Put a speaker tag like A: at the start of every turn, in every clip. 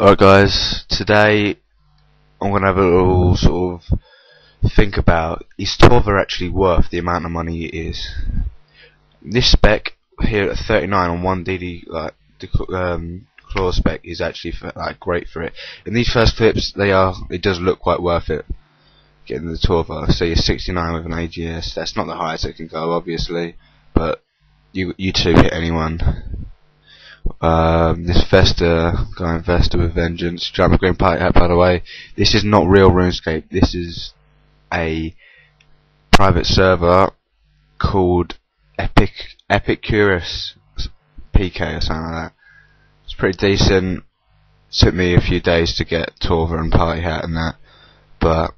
A: Alright guys, today I'm going to have a little sort of think about, is Torva actually worth the amount of money it is? This spec here at 39 on 1DD, like, the um, claw spec is actually like great for it. In these first clips, they are, it does look quite worth it, getting the Torva. So you're 69 with an AGS, that's not the highest it can go obviously, but you, you two hit anyone. Um, this Vesta, going Vesta with Vengeance, Drama Green Party Hat by the way, this is not real RuneScape, this is a private server called Epic Epicurus PK or something like that. It's pretty decent. Took me a few days to get Torva and Party Hat and that, but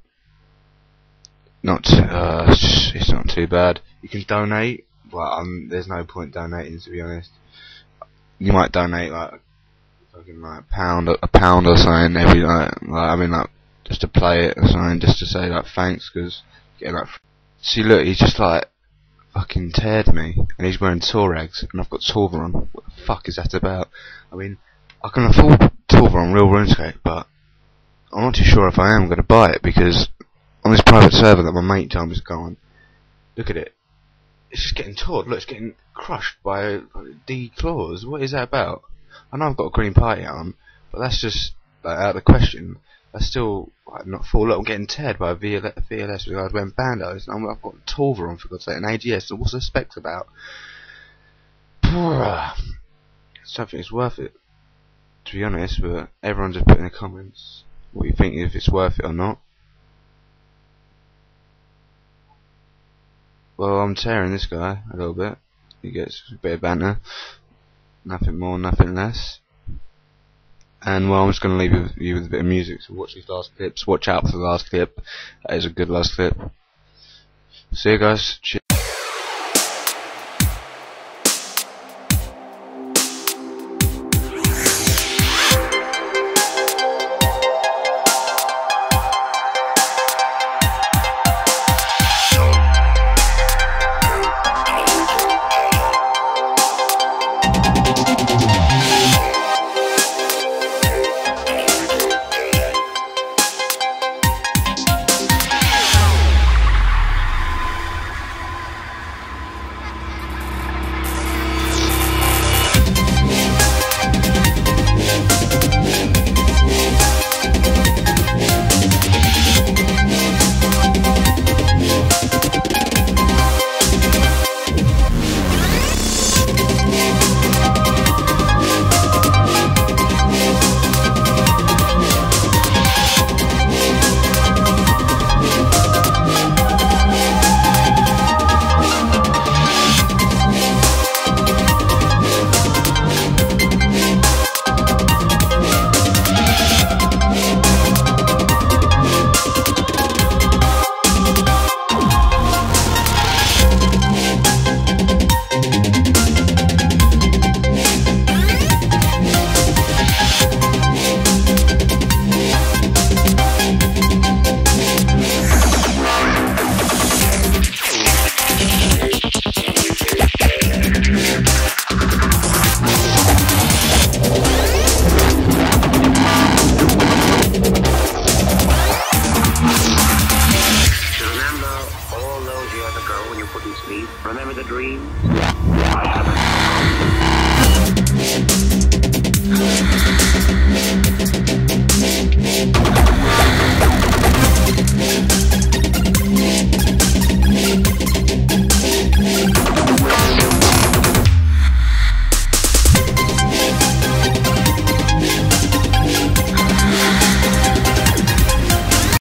A: not uh, it's not too bad. You can donate, but um, there's no point donating to be honest you might donate like fucking like pound a pound or something every like, like I mean like just to play it or something just to say like thanks because getting like see look he's just like fucking teared me and he's wearing Torags and I've got Torva on. What the fuck is that about? I mean I can afford Torva on real RuneScape but I'm not too sure if I am going to buy it because on this private server that my mate told me to go on look at it it's just getting torn. Look, it's getting crushed by D claws. What is that about? I know I've got a green party on, but that's just like, out of the question. That's still like, not full. Look, I'm getting teared by a VLS, guys wearing bandos. And I've got Torva on for God's sake, and AGS. So what's the specs about? I don't think it's worth it, to be honest. But everyone just put in the comments what you think if it's worth it or not. Well, I'm tearing this guy a little bit. He gets a bit of banter. Nothing more, nothing less. And well, I'm just going to leave you with, a bit of music. So watch these last clips. Watch out for the last clip. That is a good last clip. See you guys. Cheers.
B: sleep. Remember the dreams? I haven't.